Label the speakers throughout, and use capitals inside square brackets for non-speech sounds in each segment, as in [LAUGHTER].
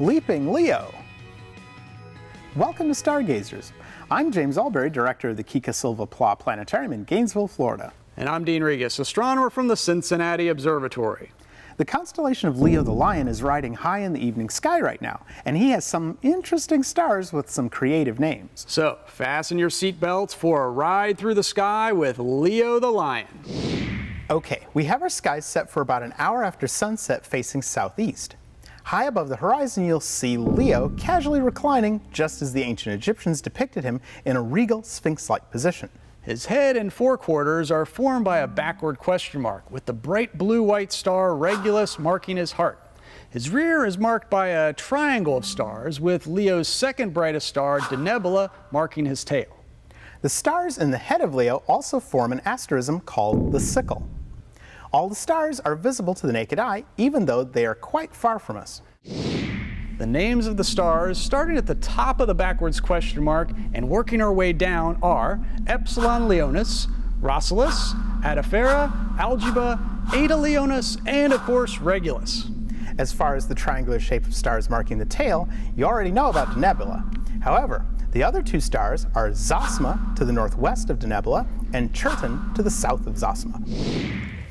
Speaker 1: Leaping Leo. Welcome to Stargazers. I'm James Albury, director of the Kika Silva Pla Planetarium in Gainesville, Florida.
Speaker 2: And I'm Dean Regas, astronomer from the Cincinnati Observatory.
Speaker 1: The constellation of Leo the Lion is riding high in the evening sky right now, and he has some interesting stars with some creative names.
Speaker 2: So, fasten your seatbelts for a ride through the sky with Leo the Lion.
Speaker 1: Okay, we have our skies set for about an hour after sunset facing southeast. High above the horizon, you'll see Leo casually reclining, just as the ancient Egyptians depicted him in a regal sphinx-like position.
Speaker 2: His head and forequarters are formed by a backward question mark, with the bright blue-white star Regulus marking his heart. His rear is marked by a triangle of stars, with Leo's second brightest star, Denebola, marking his tail.
Speaker 1: The stars in the head of Leo also form an asterism called the sickle. All the stars are visible to the naked eye, even though they are quite far from us.
Speaker 2: The names of the stars, starting at the top of the backwards question mark and working our way down, are Epsilon Leonis, Rasselas, Adafera, Algeba, Eta Leonis, and of course Regulus.
Speaker 1: As far as the triangular shape of stars marking the tail, you already know about Denebola. However, the other two stars are Zosma to the northwest of Denebola and Chertan to the south of Zosma.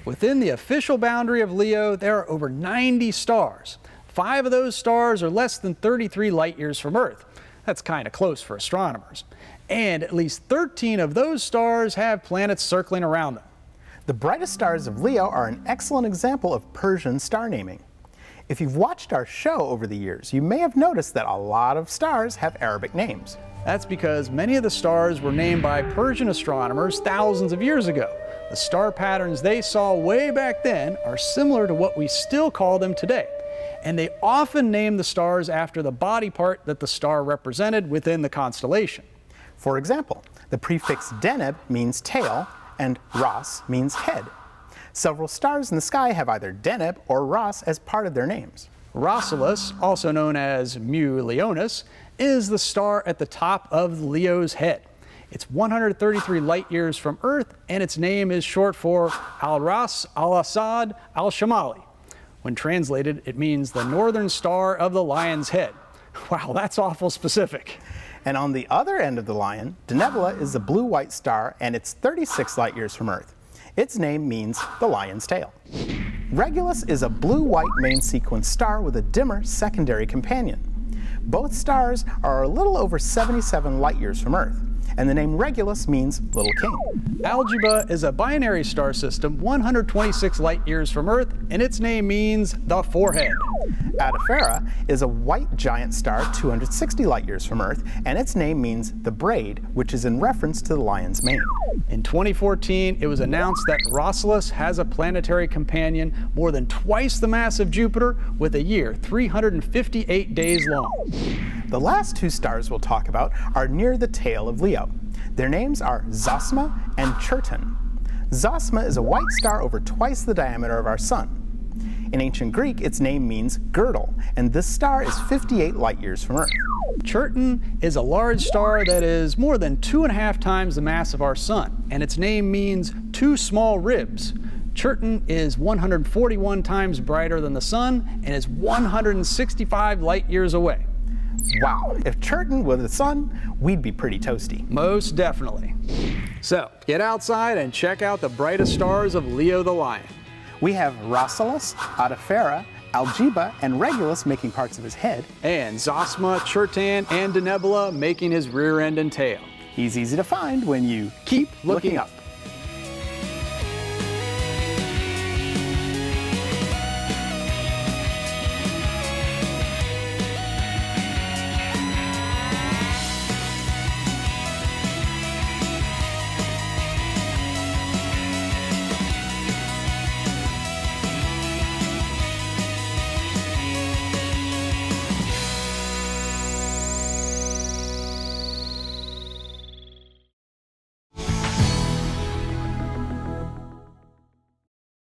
Speaker 2: Within the official boundary of Leo, there are over 90 stars. Five of those stars are less than 33 light years from Earth. That's kind of close for astronomers. And at least 13 of those stars have planets circling around them.
Speaker 1: The brightest stars of Leo are an excellent example of Persian star naming. If you've watched our show over the years, you may have noticed that a lot of stars have Arabic names.
Speaker 2: That's because many of the stars were named by Persian astronomers thousands of years ago. The star patterns they saw way back then are similar to what we still call them today and they often name the stars after the body part that the star represented within the constellation.
Speaker 1: For example, the prefix Deneb means tail, and Ras means head. Several stars in the sky have either Deneb or Ras as part of their names.
Speaker 2: Rasselas, also known as Mu Leonis, is the star at the top of Leo's head. It's 133 light years from Earth, and its name is short for Al Ras Al Asad Al Shamali. When translated, it means the northern star of the lion's head. [LAUGHS] Wow, that's awful specific.
Speaker 1: And on the other end of the lion, Denebola is a blue-white star and it's 36 light years from Earth. Its name means the lion's tail. Regulus is a blue-white main sequence star with a dimmer secondary companion. Both stars are a little over 77 light years from Earth and the name Regulus means little king.
Speaker 2: Algeba is a binary star system 126 light years from Earth, and its name means the forehead.
Speaker 1: Adafera is a white giant star 260 light years from Earth, and its name means the braid, which is in reference to the lion's mane.
Speaker 2: In 2014, it was announced that Rasselas has a planetary companion more than twice the mass of Jupiter with a year 358 days long.
Speaker 1: The last two stars we'll talk about are near the tail of Leo. Their names are Zosma and Chertan. Zosma is a white star over twice the diameter of our Sun. In ancient Greek, its name means girdle, and this star is 58 light years from Earth.
Speaker 2: Chertan is a large star that is more than two and a half times the mass of our Sun, and its name means two small ribs. Chertan is 141 times brighter than the Sun and is 165 light years away.
Speaker 1: Wow, if Chertan were the sun, we'd be pretty toasty.
Speaker 2: Most definitely. So, get outside and check out the brightest stars of Leo the Lion.
Speaker 1: We have Rasselas, Adafera, Algeba, and Regulus making parts of his head.
Speaker 2: And Zosma, Chertan, and Denebola making his rear end and tail.
Speaker 1: He's easy to find when you keep looking up.